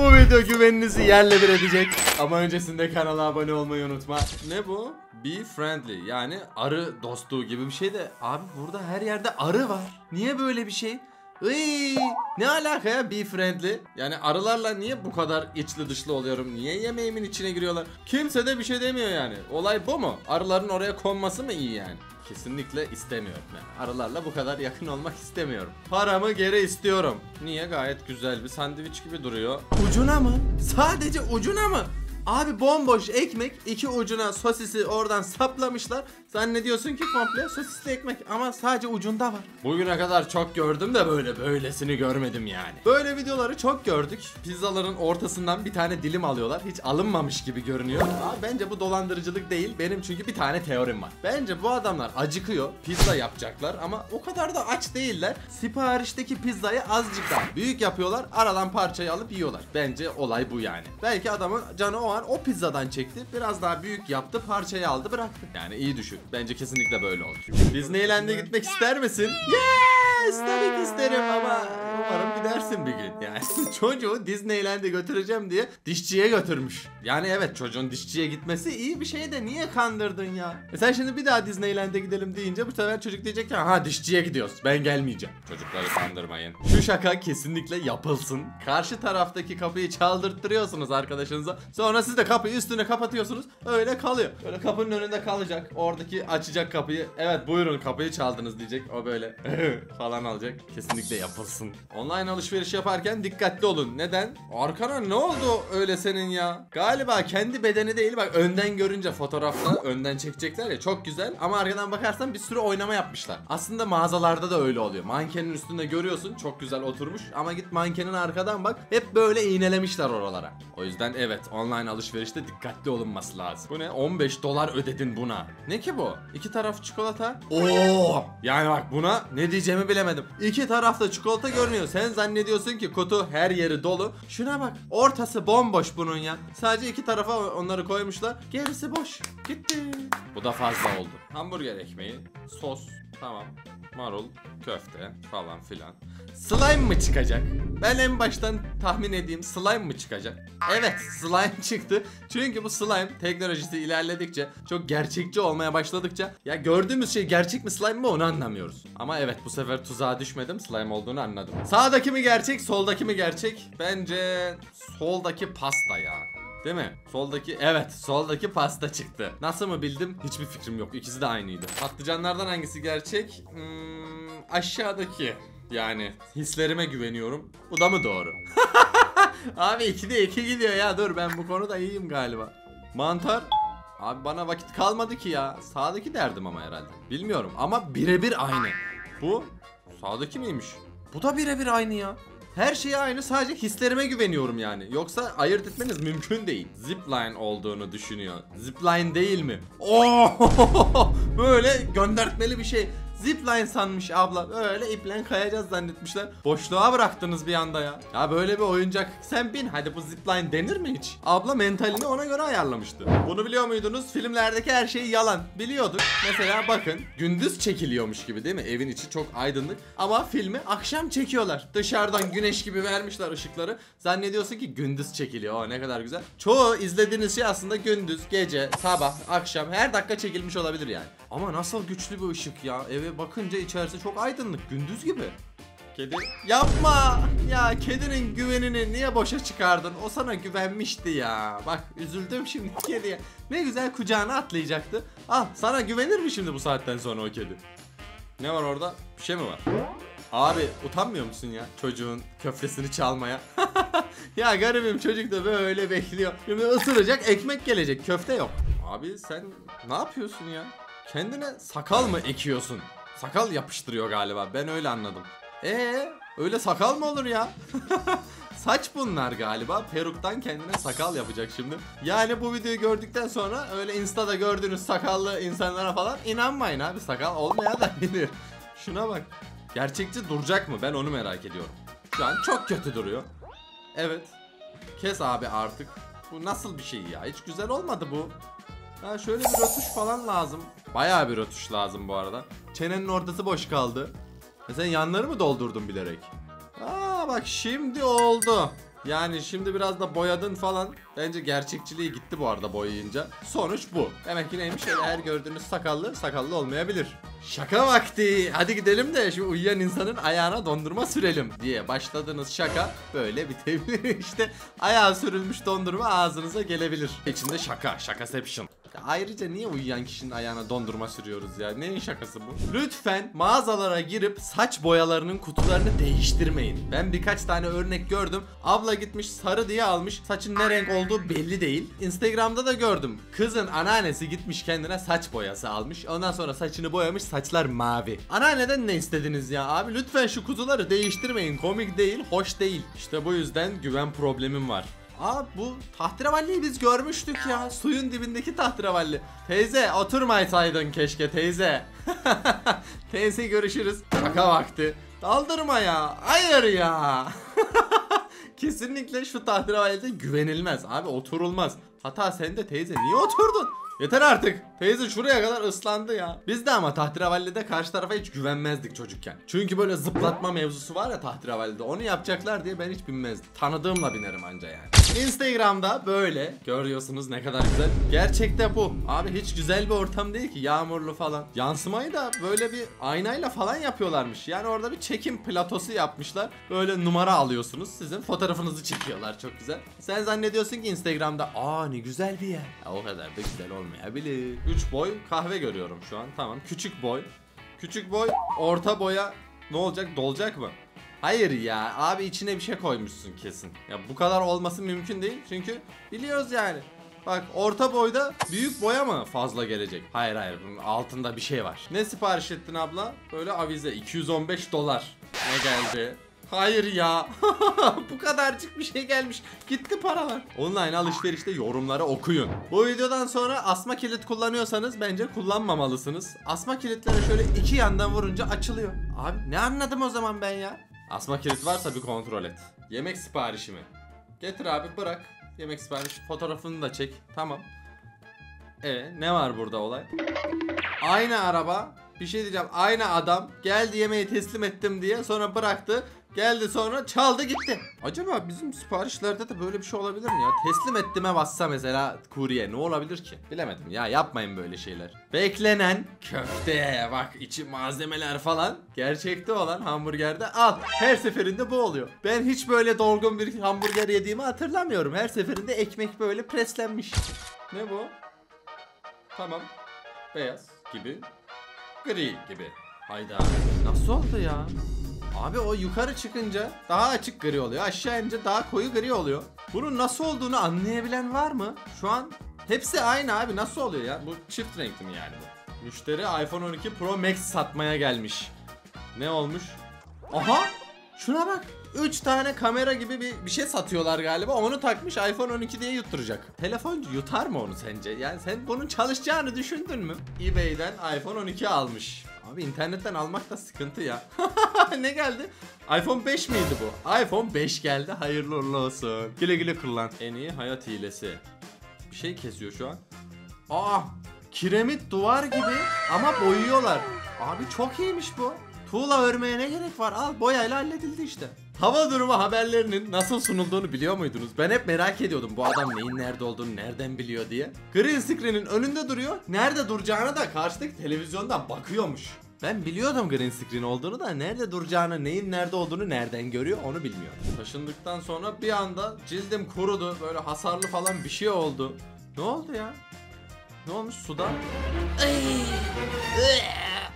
Bu video güveninizi yerle bir edecek. Ama öncesinde kanala abone olmayı unutma. Ne bu? Be friendly yani arı dostluğu gibi bir şey de abi burada her yerde arı var. Niye böyle bir şey? Iy, ne alaka ya be friendly? Yani arılarla niye bu kadar içli dışlı oluyorum? Niye yemeğimin içine giriyorlar? Kimse de bir şey demiyor yani. Olay bu mu? Arıların oraya konması mı iyi yani? Kesinlikle istemiyorum ben. Arılarla bu kadar yakın olmak istemiyorum. Paramı geri istiyorum. Niye? Gayet güzel bir sandviç gibi duruyor. Ucuna mı? Sadece ucuna mı? Abi bomboş ekmek iki ucuna sosisi oradan saplamışlar. Zannediyorsun ki komple sosisli ekmek ama sadece ucunda var. Bugüne kadar çok gördüm de böyle böylesini görmedim yani. Böyle videoları çok gördük. Pizzaların ortasından bir tane dilim alıyorlar. Hiç alınmamış gibi görünüyor. Abi bence bu dolandırıcılık değil. Benim çünkü bir tane teorim var. Bence bu adamlar acıkıyor. Pizza yapacaklar ama o kadar da aç değiller. Siparişteki pizzayı azıcık daha büyük yapıyorlar. Aradan parçayı alıp yiyorlar. Bence olay bu yani. Belki adamın canı o an o pizzadan çekti. Biraz daha büyük yaptı. Parçayı aldı bıraktı. Yani iyi düşün. Bence kesinlikle böyle olur. Disneyland'e gitmek ister misin? Yes! Tabii ki isterim ama umarım gidersin bir gün. Yani çocuğu Disneyland'e götüreceğim diye dişçiye götürmüş. Yani evet çocuğun dişçiye gitmesi iyi bir şey de niye kandırdın ya? E sen şimdi bir daha Disneyland'e gidelim deyince bu sefer çocuk diyecek ki ha dişçiye gidiyoruz ben gelmeyeceğim. Çocukları kandırmayın. Şu şaka kesinlikle yapılsın. Karşı taraftaki kapıyı çaldırttırıyorsunuz arkadaşınıza. Sonra siz de kapıyı üstüne kapatıyorsunuz. Öyle kalıyor. Böyle kapının önünde kalacak. Oradaki açacak kapıyı. Evet buyurun kapıyı çaldınız diyecek. O böyle falan alacak. Kesinlikle yapılsın. Online alışveriş yaparken dikkatli olun. Neden? Arkana ne oldu öyle senin ya? Galiba kendi bedeni değil bak önden görünce fotoğrafta önden çekecekler ya çok güzel ama arkadan bakarsan bir sürü oynama yapmışlar. Aslında mağazalarda da öyle oluyor. Mankenin üstünde görüyorsun çok güzel oturmuş ama git mankenin arkadan bak hep böyle iğnelemişler oralara. O yüzden evet online alışverişte dikkatli olunması lazım. Bu ne? 15 dolar ödedin buna. Ne ki bu? İki taraf çikolata. Oo! Yani bak buna ne diyeceğimi bilemedim. İki tarafta çikolata görünüyor. Sen zannediyorsun ki kutu her yeri dolu. Şuna bak. Ortası bomboş bunun ya. Sadece iki tarafa onları koymuşlar. Gerisi boş. Gitti. Bu da fazla oldu. Hamburger ekmeği, sos, tamam. Marul, köfte falan filan. Slime mı çıkacak? Ben en baştan tahmin edeyim slime mı çıkacak? Evet slime çıktı. Çünkü bu slime teknolojisi ilerledikçe çok gerçekçi olmaya başladıkça ya gördüğümüz şey gerçek mi slime mi onu anlamıyoruz. Ama evet bu sefer tuzağa düşmedim slime olduğunu anladım. Sağdaki mi gerçek soldaki mi gerçek? Bence soldaki pasta ya. Değil mi? Soldaki evet soldaki pasta çıktı. Nasıl mı bildim? Hiçbir fikrim yok. İkisi de aynıydı. Patlıcanlardan hangisi gerçek? Hmm, aşağıdaki. Yani hislerime güveniyorum. Bu da mı doğru? Abi 2'de 2 gidiyor ya. Dur ben bu konuda iyiyim galiba. Mantar. Abi bana vakit kalmadı ki ya. Sağdaki derdim ama herhalde. Bilmiyorum ama birebir aynı. Bu sağdaki miymiş? Bu da birebir aynı ya. Her şey aynı sadece hislerime güveniyorum yani. Yoksa ayırt etmeniz mümkün değil. Zipline olduğunu düşünüyor. Zipline değil mi? Oo! Böyle göndertmeli bir şey. Zipline sanmış abla. Öyle iple kayacağız zannetmişler. Boşluğa bıraktınız bir anda ya. Ya böyle bir oyuncak. Sen bin hadi bu zipline denir mi hiç? Abla mentalini ona göre ayarlamıştı. Bunu biliyor muydunuz? Filmlerdeki her şey yalan. Biliyorduk. Mesela bakın gündüz çekiliyormuş gibi değil mi? Evin içi çok aydınlık. Ama filmi akşam çekiyorlar. Dışarıdan güneş gibi vermişler ışıkları. Zannediyorsun ki gündüz çekiliyor. O ne kadar güzel. Çoğu izlediğiniz şey aslında gündüz, gece, sabah, akşam her dakika çekilmiş olabilir yani. Ama nasıl güçlü bir ışık ya. Eve bakınca içerisi çok aydınlık. Gündüz gibi. Kedi. Yapma! Ya kedinin güvenini niye boşa çıkardın? O sana güvenmişti ya. Bak üzüldüm şimdi kediye. Ne güzel kucağına atlayacaktı. Al sana güvenir mi şimdi bu saatten sonra o kedi? Ne var orada? Bir şey mi var? Abi utanmıyor musun ya çocuğun köftesini çalmaya? Ya garibim çocuk da böyle bekliyor. Şimdi ısıracak ekmek gelecek köfte yok. Abi sen ne yapıyorsun ya? Kendine sakal mı ekiyorsun Sakal yapıştırıyor galiba. Ben öyle anladım. Ee, öyle sakal mı olur ya? Saç bunlar galiba. Peruktan kendine sakal yapacak şimdi. Yani bu videoyu gördükten sonra öyle Insta'da gördüğünüz sakallı insanlara falan inanmayın abi. Sakal olmaya da bilir. Şuna bak. Gerçekçi duracak mı? Ben onu merak ediyorum. Şu an çok kötü duruyor. Evet. Kes abi artık. Bu nasıl bir şey ya? Hiç güzel olmadı bu. Ha şöyle bir rötuş falan lazım. Bayağı bir rötuş lazım bu arada. Çenenin ortası boş kaldı. Sen yanları mı doldurdun bilerek? Aa bak şimdi oldu. Yani şimdi biraz da boyadın falan. Bence gerçekçiliği gitti bu arada boyayınca. Sonuç bu. Demek ki neymiş her gördüğünüz sakallı sakallı olmayabilir. Şaka vakti. Hadi gidelim de şu uyuyan insanın ayağına dondurma sürelim diye başladığınız şaka böyle bitebilir. işte ayağa sürülmüş dondurma ağzınıza gelebilir. İçinde şaka, şakaception. Ayrıca niye uyuyan kişinin ayağına dondurma sürüyoruz ya? Neyin şakası bu? Lütfen mağazalara girip saç boyalarının kutularını değiştirmeyin. Ben birkaç tane örnek gördüm. Abla gitmiş sarı diye almış. Saçın ne renk olduğu belli değil. Instagram'da da gördüm. Kızın anneannesi gitmiş kendine saç boyası almış. Ondan sonra saçını boyamış saçlar mavi. Anneanneden ne istediniz ya abi? Lütfen şu kutuları değiştirmeyin. Komik değil, hoş değil. İşte bu yüzden güven problemim var. Aa bu tahterevalliyi biz görmüştük ya. Suyun dibindeki tahterevalli. Teyze oturmaysaydın keşke teyze. teyze görüşürüz. Şaka vakti. Daldırma ya. Hayır ya. Kesinlikle şu tahterevallide güvenilmez. Abi oturulmaz. Hata sende teyze niye oturdun? Yeter artık. Teyze şuraya kadar ıslandı ya. Biz de ama tahtirevallide karşı tarafa hiç güvenmezdik çocukken. Çünkü böyle zıplatma mevzusu var ya tahtirevallide. Onu yapacaklar diye ben hiç binmezdim. Tanıdığımla binerim anca yani. Instagram'da böyle. Görüyorsunuz ne kadar güzel. Gerçekte bu. Abi hiç güzel bir ortam değil ki. Yağmurlu falan. Yansımayı da böyle bir aynayla falan yapıyorlarmış. Yani orada bir çekim platosu yapmışlar. Böyle numara alıyorsunuz. Sizin fotoğrafınızı çekiyorlar. Çok güzel. Sen zannediyorsun ki Instagram'da aa ne güzel bir yer. Ya, o kadar da güzel olmayabilir. 3 boy kahve görüyorum şu an. Tamam. Küçük boy. Küçük boy, orta boya ne olacak? Dolacak mı? Hayır ya abi içine bir şey koymuşsun kesin. Ya bu kadar olması mümkün değil çünkü biliyoruz yani. Bak orta boyda büyük boya mı fazla gelecek? Hayır hayır bunun altında bir şey var. Ne sipariş ettin abla? Böyle avize 215 dolar. Ne geldi? Hayır ya. Bu kadarcık bir şey gelmiş. Gitti paralar. Online alışverişte yorumları okuyun. Bu videodan sonra asma kilit kullanıyorsanız bence kullanmamalısınız. Asma kilitleri şöyle iki yandan vurunca açılıyor. Abi ne anladım o zaman ben ya? Asma kilit varsa bir kontrol et. Yemek siparişi mi? Getir abi bırak. Yemek siparişi fotoğrafını da çek. Tamam. E ne var burada olay? Aynı araba. Bir şey diyeceğim. Aynı adam geldi yemeği teslim ettim diye sonra bıraktı. Geldi sonra çaldı gitti. Acaba bizim siparişlerde de böyle bir şey olabilir mi ya? Teslim ettime bassa mesela kurye ne olabilir ki? Bilemedim ya yapmayın böyle şeyler. Beklenen köfte bak içi malzemeler falan. Gerçekte olan hamburgerde al. Her seferinde bu oluyor. Ben hiç böyle dolgun bir hamburger yediğimi hatırlamıyorum. Her seferinde ekmek böyle preslenmiş. Ne bu? Tamam. Beyaz gibi. Gri gibi. Hayda. Nasıl oldu ya? Abi o yukarı çıkınca daha açık gri oluyor. Aşağı inince daha koyu gri oluyor. Bunun nasıl olduğunu anlayabilen var mı? Şu an hepsi aynı abi. Nasıl oluyor ya? Bu çift renkli mi yani bu? Müşteri iPhone 12 Pro Max satmaya gelmiş. Ne olmuş? Aha! Şuna bak. 3 tane kamera gibi bir, bir şey satıyorlar galiba. Onu takmış iPhone 12 diye yutturacak. Telefoncu yutar mı onu sence? Yani sen bunun çalışacağını düşündün mü? eBay'den iPhone 12 almış. Abi internetten almak da sıkıntı ya. ne geldi? iPhone 5 miydi bu? iPhone 5 geldi. Hayırlı olsun. Güle güle kullan. En iyi hayat hilesi. Bir şey kesiyor şu an. Aa! Kiremit duvar gibi ama boyuyorlar. Abi çok iyiymiş bu. Tuğla örmeye ne gerek var? Al boyayla halledildi işte. Hava durumu haberlerinin nasıl sunulduğunu biliyor muydunuz? Ben hep merak ediyordum bu adam neyin nerede olduğunu nereden biliyor diye. Green screen'in önünde duruyor. Nerede duracağına da karşıdaki televizyondan bakıyormuş. Ben biliyordum green screen olduğunu da nerede duracağını, neyin nerede olduğunu nereden görüyor onu bilmiyorum. Taşındıktan sonra bir anda cildim kurudu. Böyle hasarlı falan bir şey oldu. Ne oldu ya? Ne olmuş suda?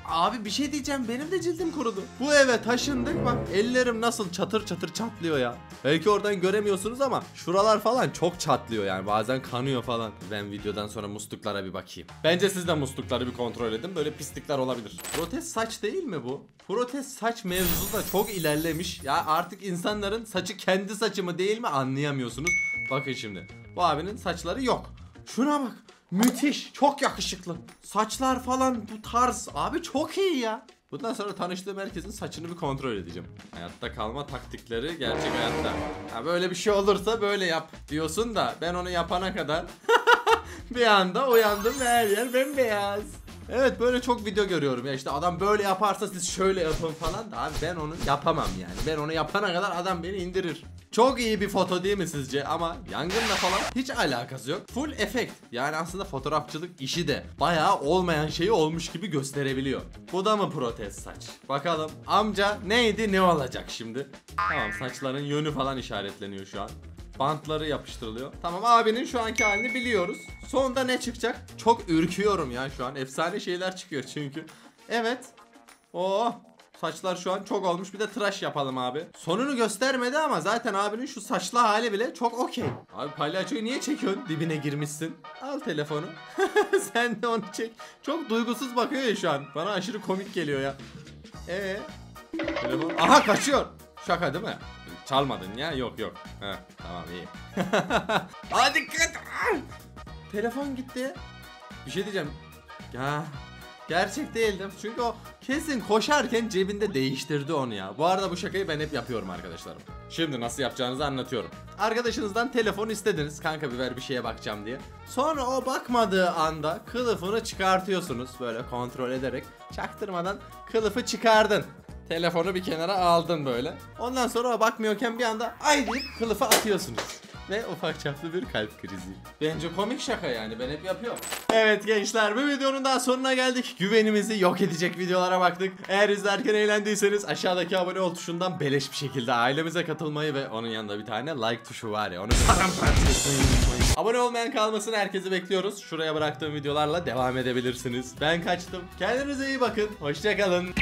Abi bir şey diyeceğim benim de cildim kurudu. Bu eve taşındık bak ellerim nasıl çatır çatır çatlıyor ya. Belki oradan göremiyorsunuz ama şuralar falan çok çatlıyor yani bazen kanıyor falan. Ben videodan sonra musluklara bir bakayım. Bence siz de muslukları bir kontrol edin böyle pislikler olabilir. Protez saç değil mi bu? Protez saç mevzusu da çok ilerlemiş. Ya artık insanların saçı kendi saçı mı değil mi anlayamıyorsunuz. Bakın şimdi bu abinin saçları yok. Şuna bak. Müthiş. Çok yakışıklı. Saçlar falan bu tarz. Abi çok iyi ya. Bundan sonra tanıştığım herkesin saçını bir kontrol edeceğim. Hayatta kalma taktikleri gerçek hayatta. Ha böyle bir şey olursa böyle yap diyorsun da ben onu yapana kadar bir anda uyandım ve her yer bembeyaz. Evet böyle çok video görüyorum ya işte adam böyle yaparsa siz şöyle yapın falan da abi ben onu yapamam yani. Ben onu yapana kadar adam beni indirir. Çok iyi bir foto değil mi sizce? Ama yangınla falan hiç alakası yok. Full efekt. Yani aslında fotoğrafçılık işi de bayağı olmayan şeyi olmuş gibi gösterebiliyor. Bu da mı protez saç? Bakalım. Amca neydi ne olacak şimdi? Tamam saçların yönü falan işaretleniyor şu an. Bantları yapıştırılıyor. Tamam abinin şu anki halini biliyoruz. Sonunda ne çıkacak? Çok ürküyorum ya şu an. Efsane şeyler çıkıyor çünkü. Evet. Oo. Saçlar şu an çok olmuş. Bir de tıraş yapalım abi. Sonunu göstermedi ama zaten abinin şu saçlı hali bile çok okey. Abi palyaçoyu niye çekiyorsun? Dibine girmişsin. Al telefonu. Sen de onu çek. Çok duygusuz bakıyor ya şu an. Bana aşırı komik geliyor ya. Ee. Telefon. Aha kaçıyor. Şaka değil mi? Çalmadın ya? Yok yok. Heh, tamam iyi. Hadi dikkat. Telefon gitti. Bir şey diyeceğim. Ya gerçek değildim. Çünkü o kesin koşarken cebinde değiştirdi onu ya. Bu arada bu şakayı ben hep yapıyorum arkadaşlarım. Şimdi nasıl yapacağınızı anlatıyorum. Arkadaşınızdan telefon istediniz. Kanka bir ver bir şeye bakacağım diye. Sonra o bakmadığı anda kılıfını çıkartıyorsunuz. Böyle kontrol ederek. Çaktırmadan kılıfı çıkardın. Telefonu bir kenara aldın böyle. Ondan sonra o bakmıyorken bir anda ay deyip kılıfı atıyorsunuz. Ve ufak çaplı bir kalp krizi. Bence komik şaka yani ben hep yapıyorum. Evet gençler bu videonun daha sonuna geldik. Güvenimizi yok edecek videolara baktık. Eğer izlerken eğlendiyseniz aşağıdaki abone ol tuşundan beleş bir şekilde ailemize katılmayı ve onun yanında bir tane like tuşu var ya onu paramparça. Abone olmayan kalmasın herkesi bekliyoruz. Şuraya bıraktığım videolarla devam edebilirsiniz. Ben kaçtım. Kendinize iyi bakın. Hoşçakalın.